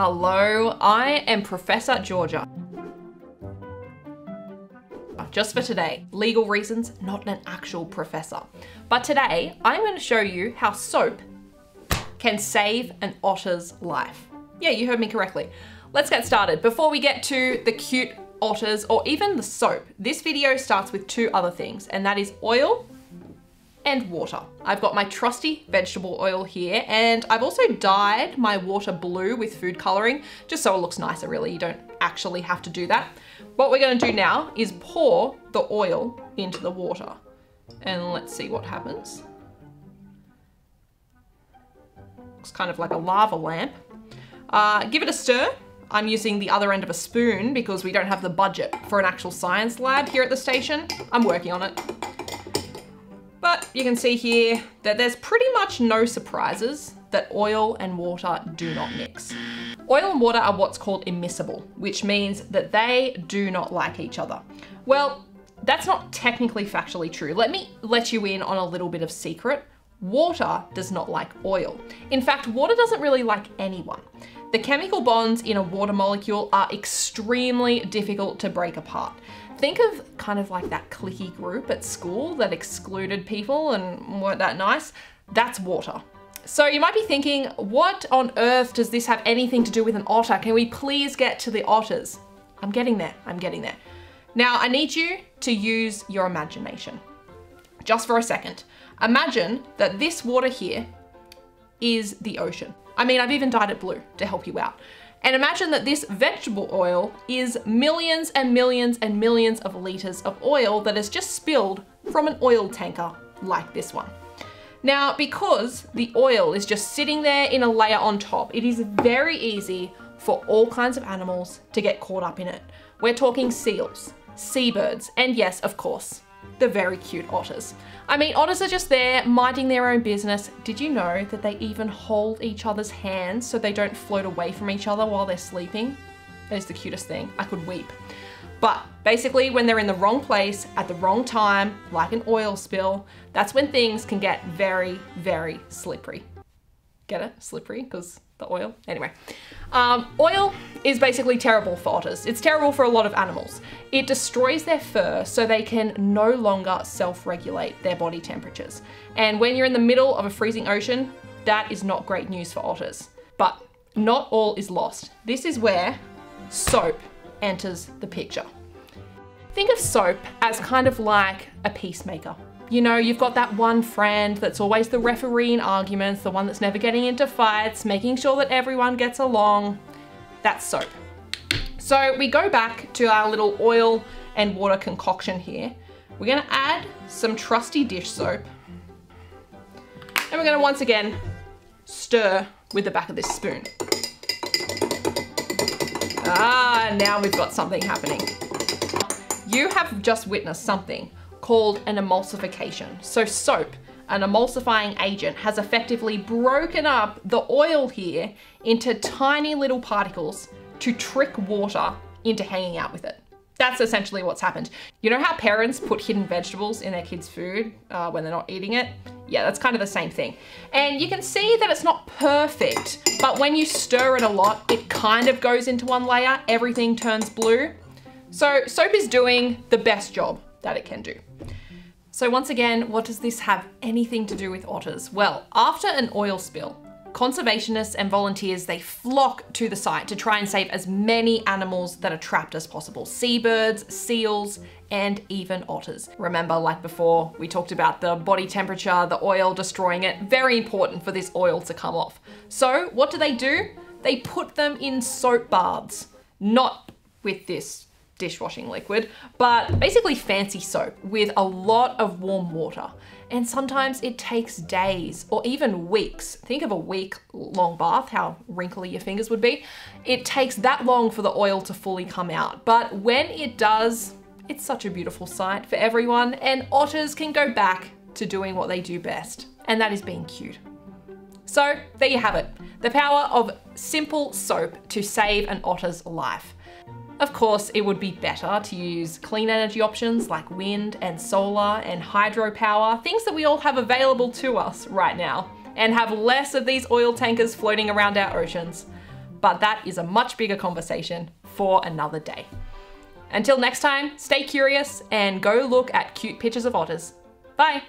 Hello, I am Professor Georgia. Just for today, legal reasons, not an actual professor. But today, I'm going to show you how soap can save an otter's life. Yeah, you heard me correctly. Let's get started. Before we get to the cute otters or even the soap, this video starts with two other things, and that is oil and water. I've got my trusty vegetable oil here and I've also dyed my water blue with food coloring just so it looks nicer really. You don't actually have to do that. What we're gonna do now is pour the oil into the water and let's see what happens. Looks kind of like a lava lamp. Uh, give it a stir. I'm using the other end of a spoon because we don't have the budget for an actual science lab here at the station. I'm working on it. But you can see here that there's pretty much no surprises that oil and water do not mix. Oil and water are what's called immiscible, which means that they do not like each other. Well, that's not technically factually true. Let me let you in on a little bit of secret. Water does not like oil. In fact, water doesn't really like anyone. The chemical bonds in a water molecule are extremely difficult to break apart. Think of kind of like that clicky group at school that excluded people and weren't that nice. That's water. So you might be thinking, what on earth does this have anything to do with an otter? Can we please get to the otters? I'm getting there, I'm getting there. Now I need you to use your imagination. Just for a second. Imagine that this water here is the ocean. I mean, I've even dyed it blue to help you out. And imagine that this vegetable oil is millions and millions and millions of liters of oil that has just spilled from an oil tanker like this one. Now, because the oil is just sitting there in a layer on top, it is very easy for all kinds of animals to get caught up in it. We're talking seals, seabirds, and yes, of course, the very cute otters. I mean, otters are just there minding their own business. Did you know that they even hold each other's hands so they don't float away from each other while they're sleeping? That is the cutest thing. I could weep. But basically, when they're in the wrong place at the wrong time, like an oil spill, that's when things can get very, very slippery. Get it? Slippery? Because the oil? Anyway. Um, oil is basically terrible for otters. It's terrible for a lot of animals. It destroys their fur so they can no longer self-regulate their body temperatures. And when you're in the middle of a freezing ocean, that is not great news for otters. But not all is lost. This is where soap enters the picture. Think of soap as kind of like a peacemaker. You know, you've got that one friend that's always the referee in arguments, the one that's never getting into fights, making sure that everyone gets along. That's soap. So we go back to our little oil and water concoction here. We're gonna add some trusty dish soap. And we're gonna once again stir with the back of this spoon. Ah, now we've got something happening. You have just witnessed something called an emulsification. So soap, an emulsifying agent, has effectively broken up the oil here into tiny little particles to trick water into hanging out with it. That's essentially what's happened. You know how parents put hidden vegetables in their kids' food uh, when they're not eating it? Yeah, that's kind of the same thing. And you can see that it's not perfect, but when you stir it a lot, it kind of goes into one layer, everything turns blue. So soap is doing the best job that it can do. So once again, what does this have anything to do with otters? Well, after an oil spill, conservationists and volunteers, they flock to the site to try and save as many animals that are trapped as possible. Seabirds, seals, and even otters. Remember, like before, we talked about the body temperature, the oil destroying it. Very important for this oil to come off. So what do they do? They put them in soap baths, not with this dishwashing liquid, but basically fancy soap with a lot of warm water. And sometimes it takes days or even weeks. Think of a week long bath, how wrinkly your fingers would be. It takes that long for the oil to fully come out. But when it does, it's such a beautiful sight for everyone and otters can go back to doing what they do best. And that is being cute. So there you have it. The power of simple soap to save an otter's life. Of course, it would be better to use clean energy options like wind and solar and hydropower, things that we all have available to us right now, and have less of these oil tankers floating around our oceans. but that is a much bigger conversation for another day. Until next time, stay curious and go look at cute pictures of otters. Bye!